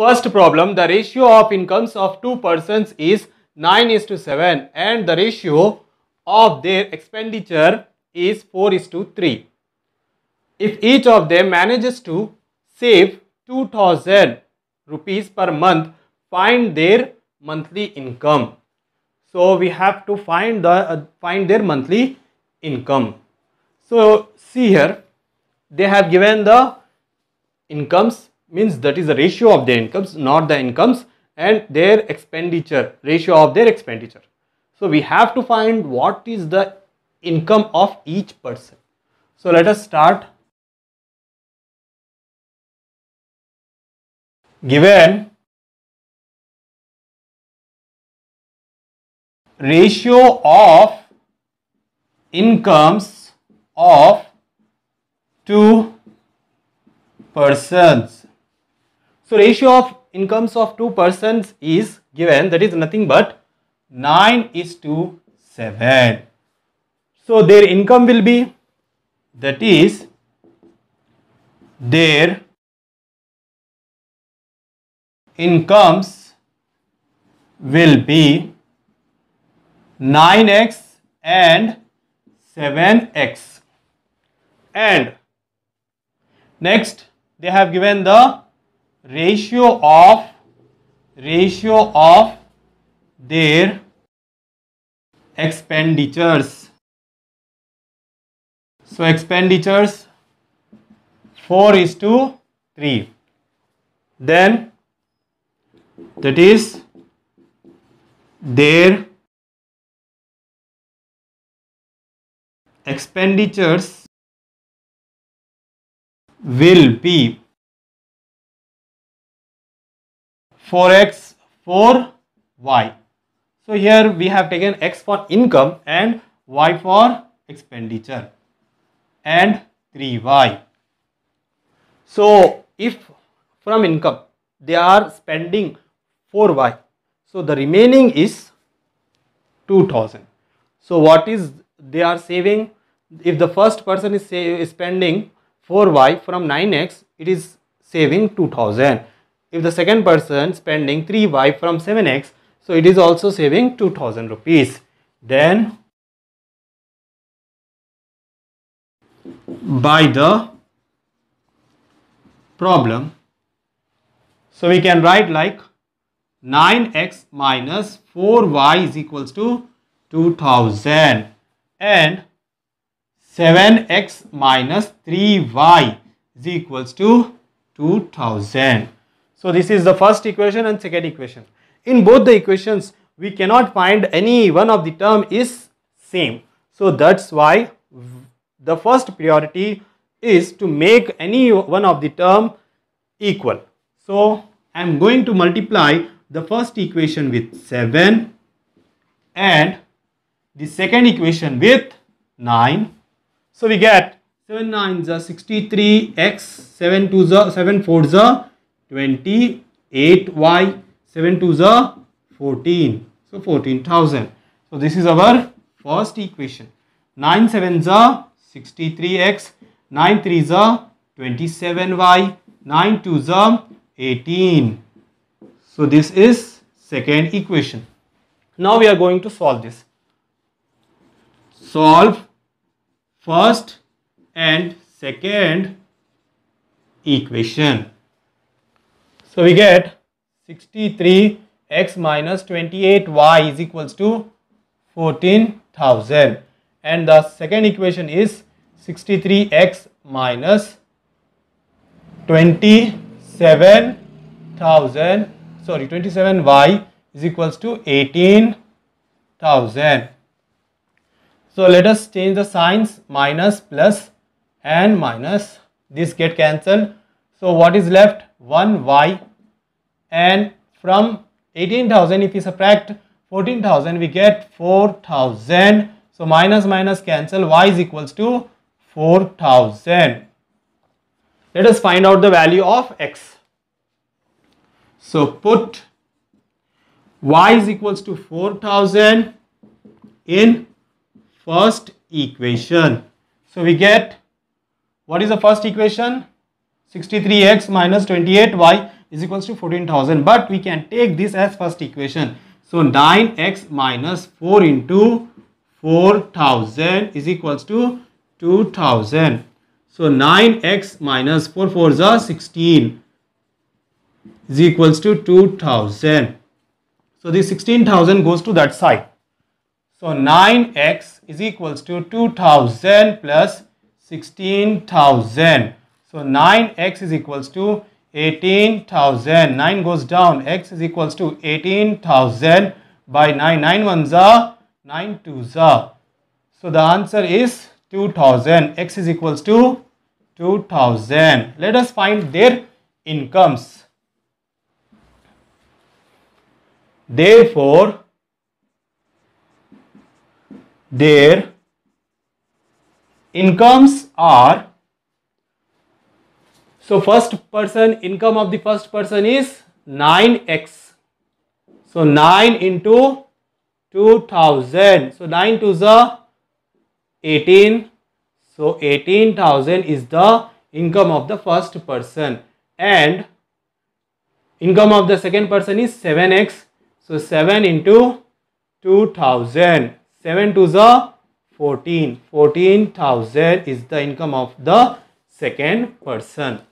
first problem, the ratio of incomes of two persons is 9 is to 7 and the ratio of their expenditure is 4 is to 3. If each of them manages to save 2000 rupees per month, find their monthly income. So we have to find the uh, find their monthly income. So see here, they have given the incomes means that is the ratio of their incomes, not the incomes and their expenditure, ratio of their expenditure. So we have to find what is the income of each person. So let us start. Given ratio of incomes of two persons. So ratio of incomes of two persons is given that is nothing but 9 is to 7. So their income will be that is their incomes will be 9x and 7x and next they have given the ratio of ratio of their expenditures. So expenditures 4 is to 3 then that is their expenditures will be 4x 4y. So here we have taken x for income and y for expenditure and 3y. So if from income they are spending 4y so the remaining is 2000. So what is they are saving if the first person is, say, is spending 4y from 9x it is saving 2000 if the second person spending 3y from 7x so it is also saving 2000 rupees then by the problem so we can write like 9x minus 4y is equals to 2000 and 7x minus 3y is equals to 2000. So this is the first equation and second equation. In both the equations, we cannot find any one of the term is same. So that's why the first priority is to make any one of the term equal. So I am going to multiply the first equation with 7 and the second equation with 9. So we get 7 9 are 63, x 7 2 are 7 4 are Twenty eight y 7 to the 14. So 14,000. So this is our first equation. 9 7 the 63x, 9 3 the 27y, 9 2 the 18. So this is second equation. Now we are going to solve this. Solve first and second equation. So we get 63x minus 28y is equals to 14,000 and the second equation is 63x minus 27,000 sorry 27y is equals to 18,000 so let us change the signs minus plus and minus. This get cancelled. So what is left? 1y and from 18,000 if we subtract 14,000 we get 4,000. So minus minus cancel y is equals to 4,000. Let us find out the value of x. So put y is equals to 4000 in first equation. So we get what is the first equation? 63x minus 28y is equals to 14,000 but we can take this as first equation. So 9x minus 4 into 4000 is equals to 2000. So 9x minus 4 4 is 16 is equals to 2000. So the 16,000 goes to that side. So 9x is equals to 2000 plus 16,000. So 9x is equals to 18,000. 9 goes down. x is equals to 18,000 by 9. 9 ones are 9 twos are. So the answer is 2000. x is equals to 2000. Let us find their incomes. Therefore, their incomes are so first person income of the first person is 9x. So 9 into 2000. So 9 to the 18. So 18,000 is the income of the first person and income of the second person is 7x. So 7 into 2000. 7 to the 14. 14,000 is the income of the second person.